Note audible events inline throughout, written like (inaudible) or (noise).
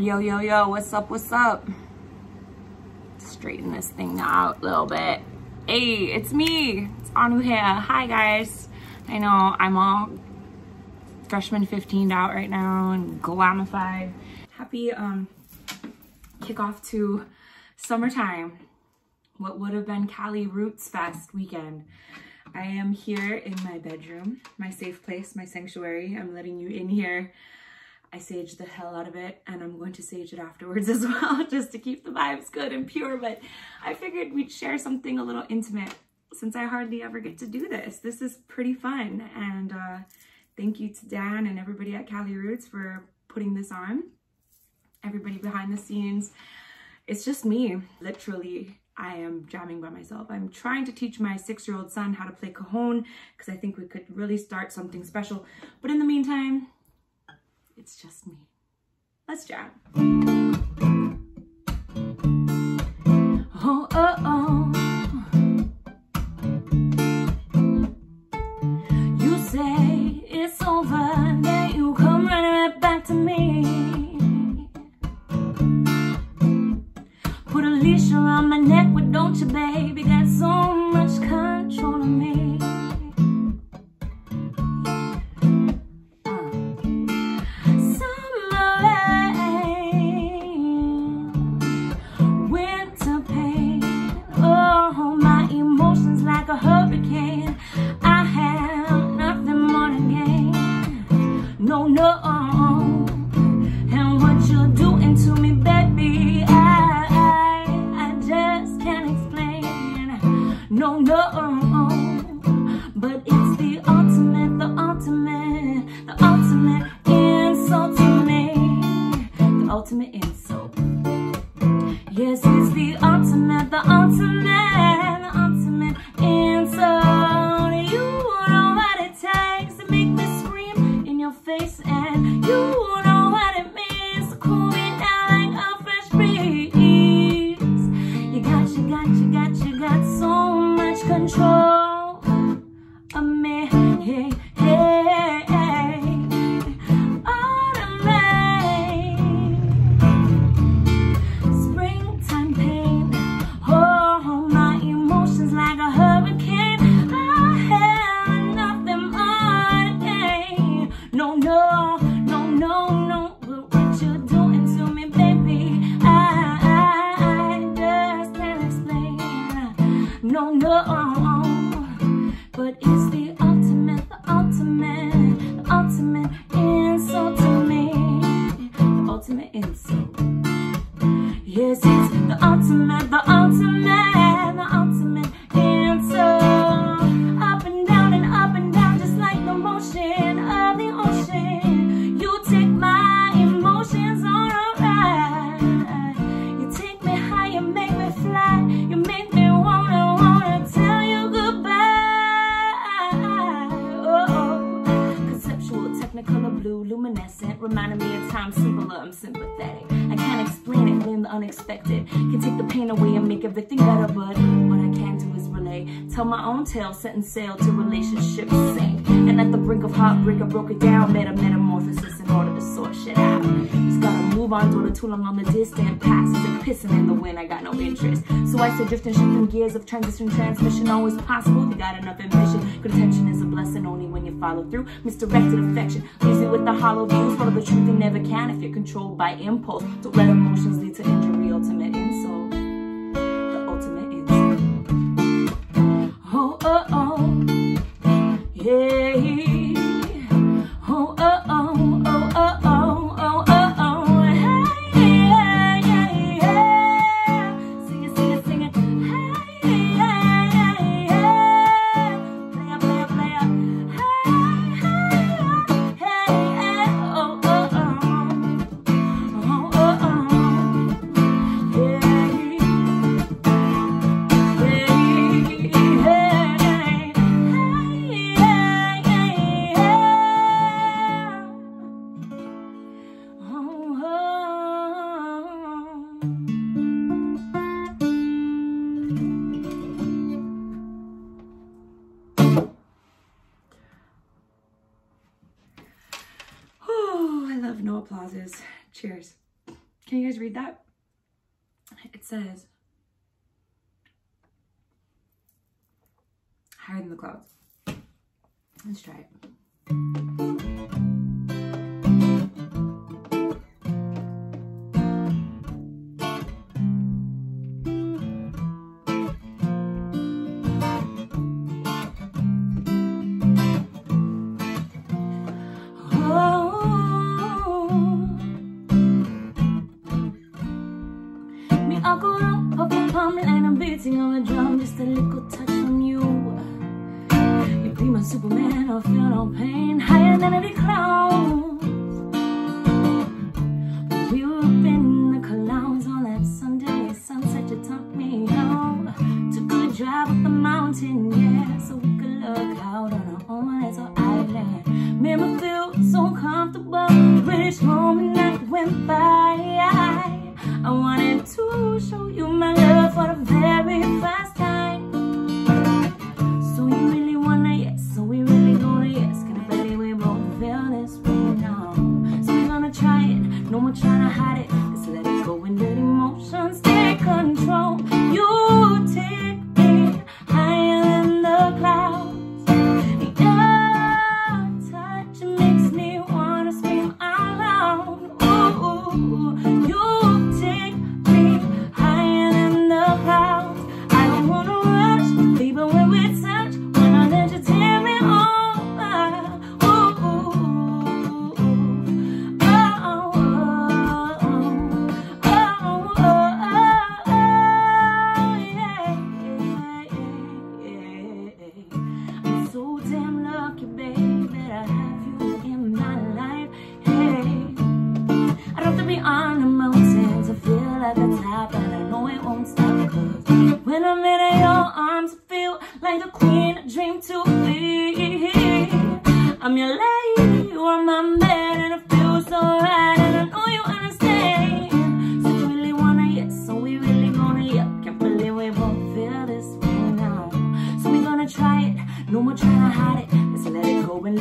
Yo, yo, yo, what's up, what's up? Straighten this thing out a little bit. Hey, it's me, it's Anuhea. Hi guys. I know I'm all freshman 15 out right now and glamified. Happy um kickoff to summertime. What would have been Cali Roots Fest weekend. I am here in my bedroom, my safe place, my sanctuary. I'm letting you in here. I saged the hell out of it and I'm going to sage it afterwards (laughs) as well just to keep the vibes good and pure. But I figured we'd share something a little intimate since I hardly ever get to do this. This is pretty fun. And uh, thank you to Dan and everybody at Cali Roots for putting this on. Everybody behind the scenes. It's just me, literally. I am jamming by myself. I'm trying to teach my six-year-old son how to play cajon because I think we could really start something special. But in the meantime, it's just me. Let's jam. you want setting sail to relationships sink. And at the brink of heartbreak, I broke it down, made a metamorphosis in order to sort shit out. Just gotta move on, dwelling too long on the distant past. It's like pissing in the wind, I got no interest. So I say drifting, shifting gears of transition, transmission, always possible. If you got enough ambition. Good attention is a blessing only when you follow through. Misdirected affection, leaves you with the hollow views. Follow the truth, you never can if you're controlled by impulse. Don't let emotions lead to injury, ultimate Cheers. Can you guys read that? It says, higher than the clouds. Let's try it.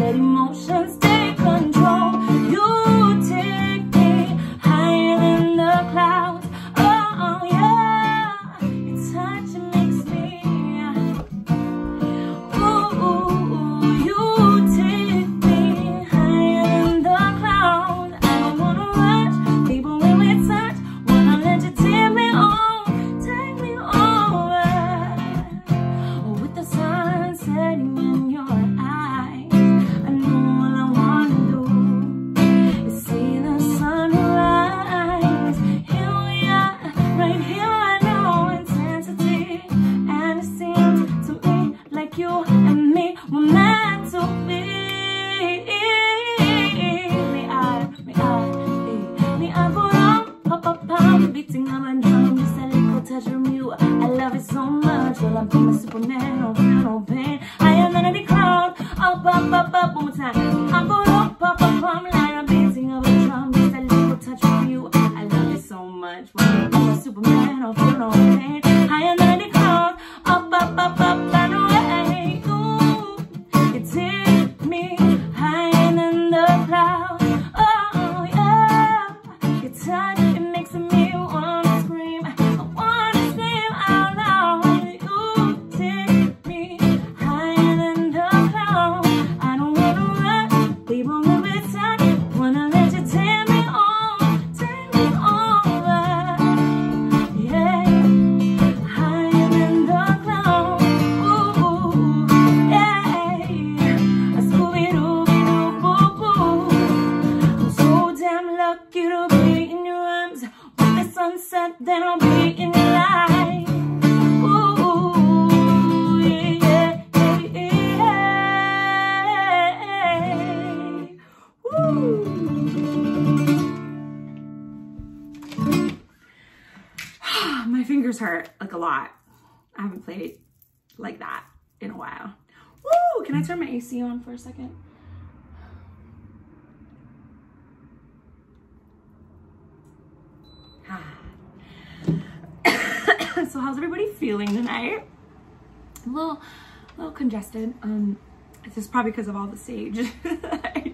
let emotions take control. Addicting, I'm drum, this a little touch from you. I love it so much. Well, I'm feeling supernatural. Can I turn my AC on for a second? Ah. (coughs) so how's everybody feeling tonight? A little, a little congested. Um, this is probably because of all the sage (laughs)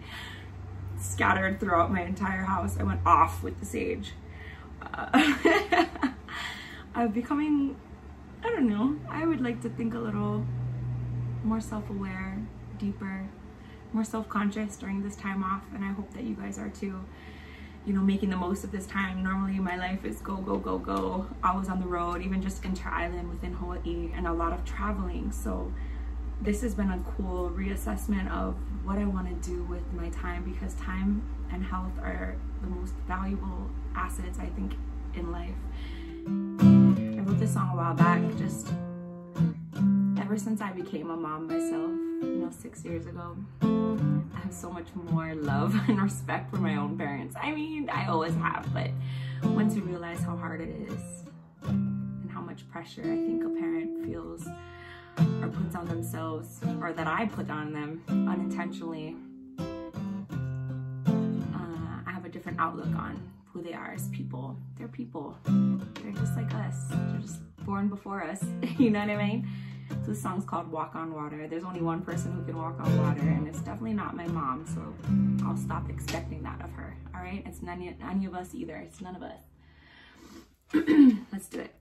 scattered throughout my entire house. I went off with the sage. Uh, (laughs) I'm becoming, I don't know, I would like to think a little more self-aware, deeper, more self-conscious during this time off and I hope that you guys are too. You know making the most of this time. Normally my life is go go go go always on the road even just inter-island within Hawaii and a lot of traveling. So this has been a cool reassessment of what I want to do with my time because time and health are the most valuable assets I think in life. I wrote this song a while back just ever since I became a mom myself, you know, six years ago, I have so much more love (laughs) and respect for my own parents. I mean, I always have, but once you realize how hard it is and how much pressure I think a parent feels or puts on themselves, or that I put on them unintentionally, uh, I have a different outlook on who they are as people. They're people. They're just like us. They're just born before us. (laughs) you know what I mean? So this song's called Walk on Water. There's only one person who can walk on water, and it's definitely not my mom, so I'll stop expecting that of her. All right? It's none, none of us either. It's none of us. (clears throat) Let's do it.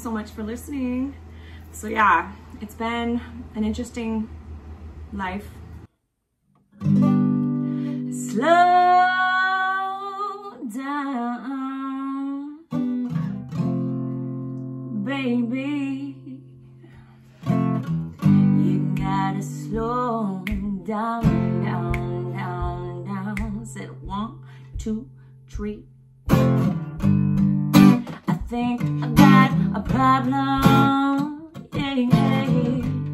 so much for listening. So yeah, it's been an interesting life. Slow down, baby. You gotta slow down, down, down, down. Said one, two, three. I think a problem. Yeah, yeah,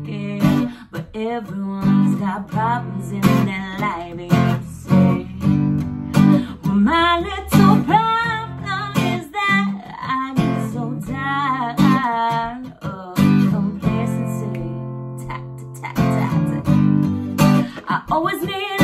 yeah. But everyone's got problems in their life. Well, my little problem is that I so I always need.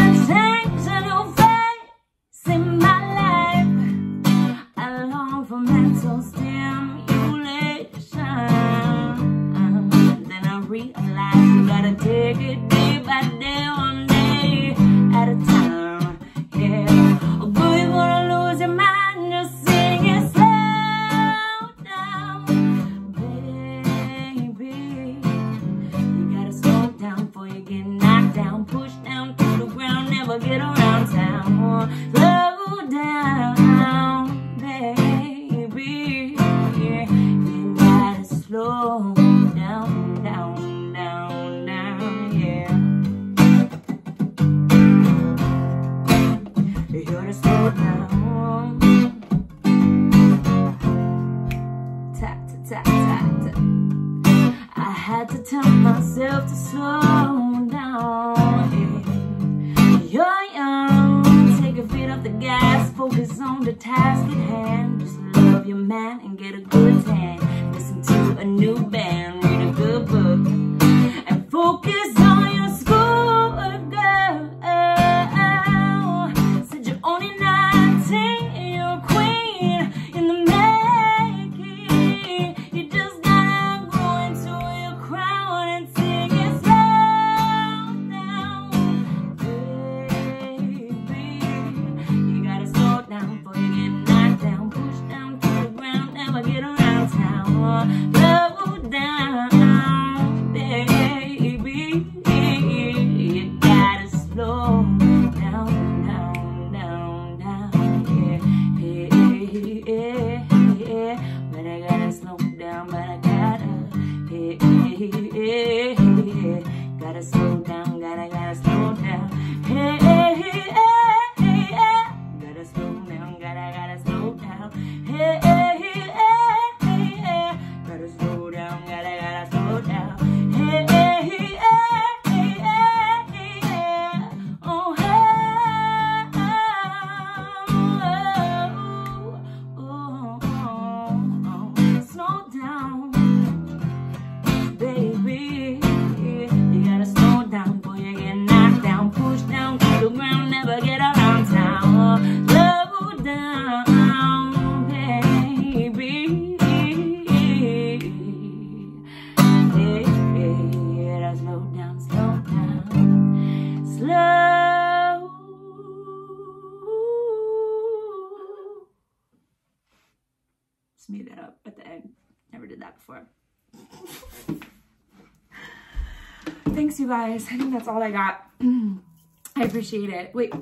thanks you guys. (laughs) I think that's all I got. (clears throat) I appreciate it. Wait,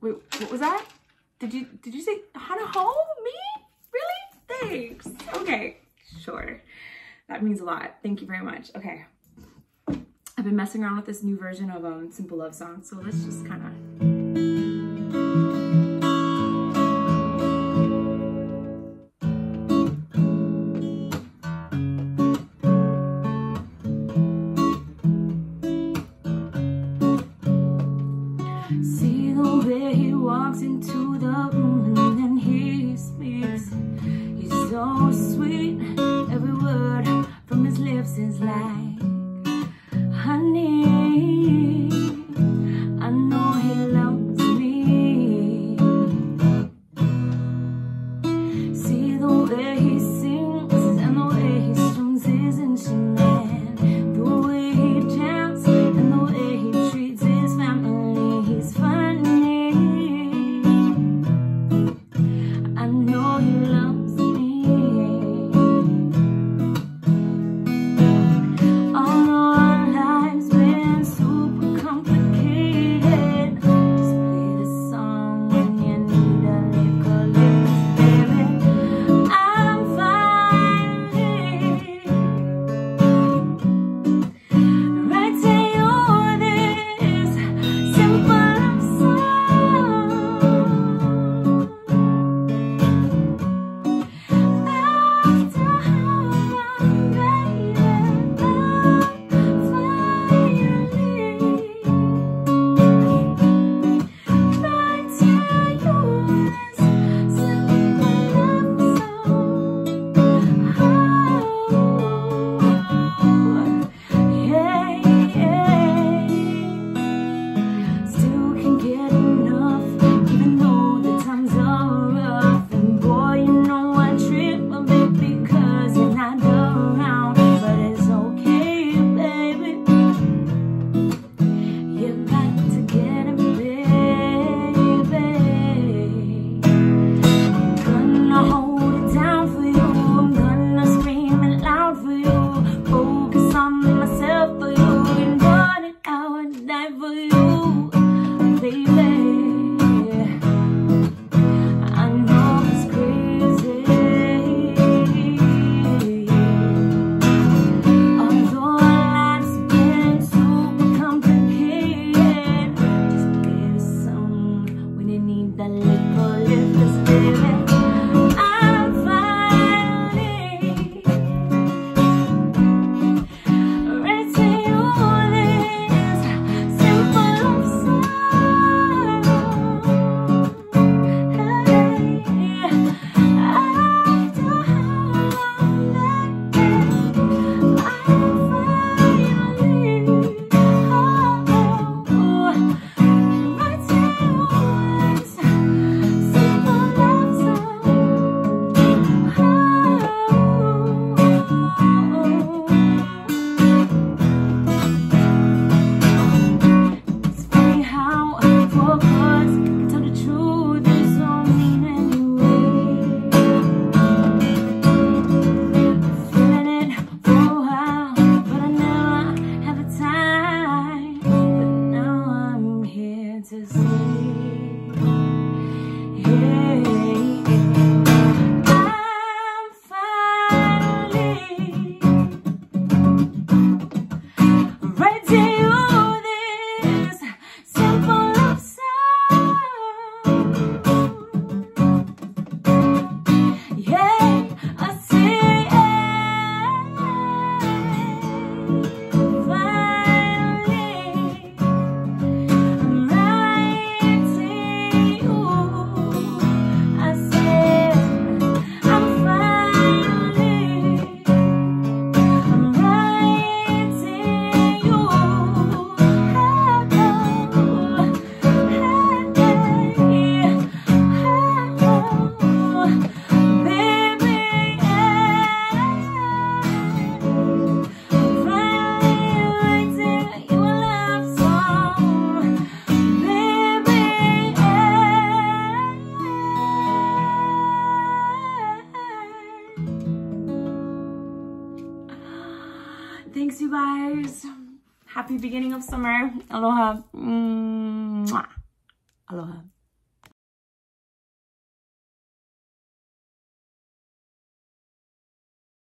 wait, what was that? Did you, did you say Hana Hou? Me? Really? Thanks. Okay, sure. That means a lot. Thank you very much. Okay. I've been messing around with this new version of um, Simple Love Song, so let's just kind of night.